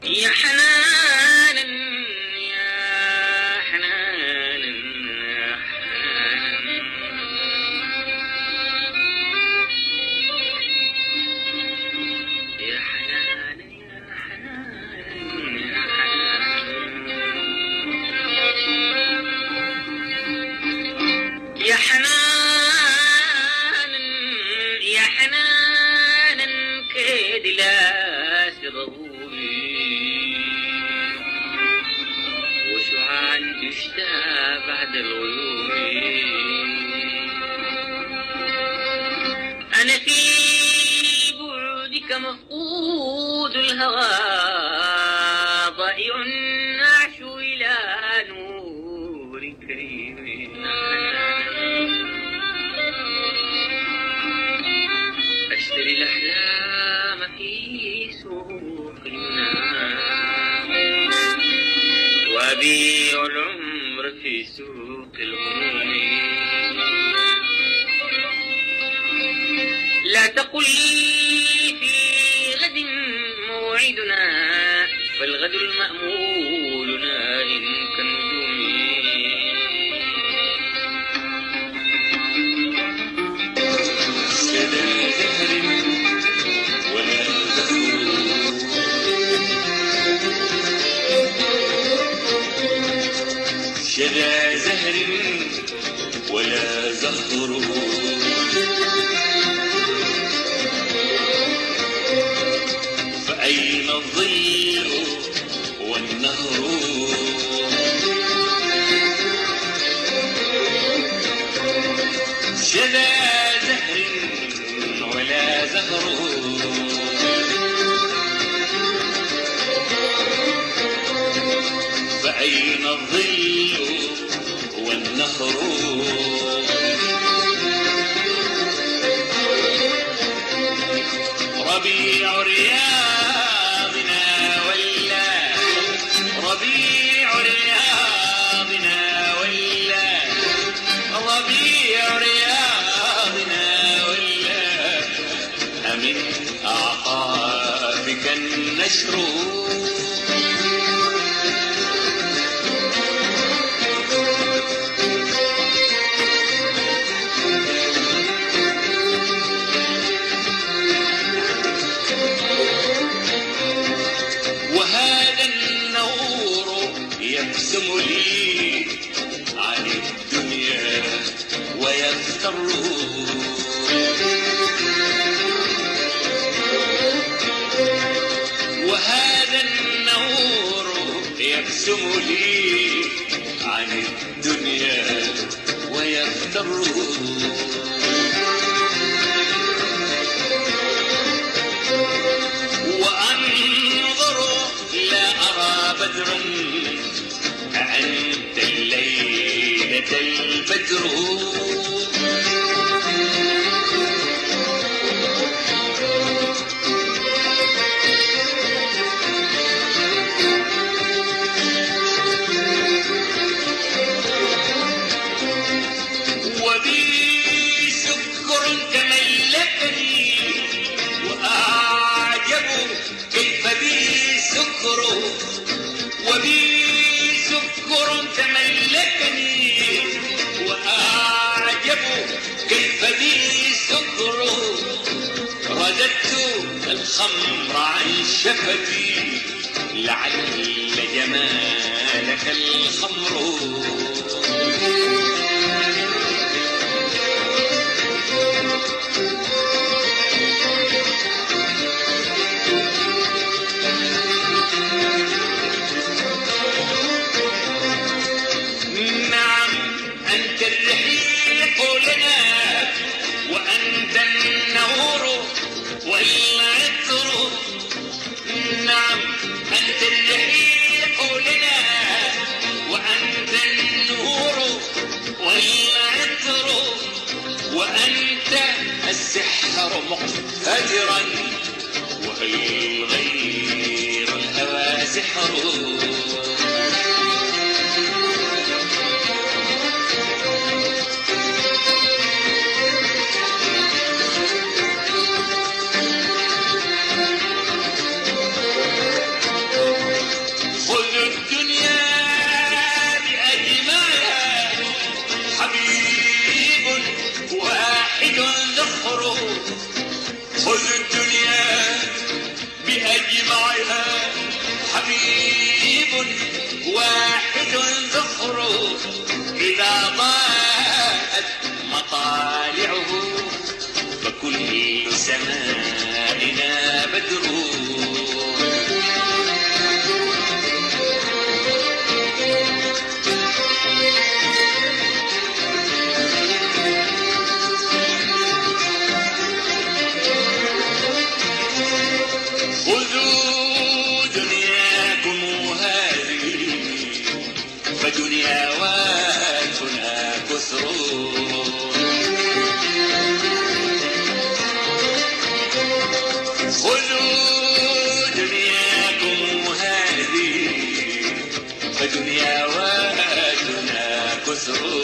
你还能 مفقود الهوى ضائع نعش إلى نور كريم. أشتري الأحلام في سوق النام وأبيع العمر في سوق الهموم لا تقل لي ولا زهر فأين الظل والنهر؟ شذا زهر ولا زهر فأين الظل والنهر ربيع رياضنا ولا. ربيع رياضنا ولا. ربيع رياضنا ولا. أمن أعقابك النشر. يقسم لي عن الدنيا ويفتر وهذا النور يرسم لي عن الدنيا ويفتره. كيف ترهو الخمر عن شفتي لعل جمالك الخمر. مقتدرا وهل غير الهوى سحر. خذ الدنيا بأجمعها. حبيب واحد زخرف إذا ضاءت مطالعه. فكل سمائنا بدر. فدنيا واتنا كثر خذوا دنياكم هذه فدنيا واتنا كثر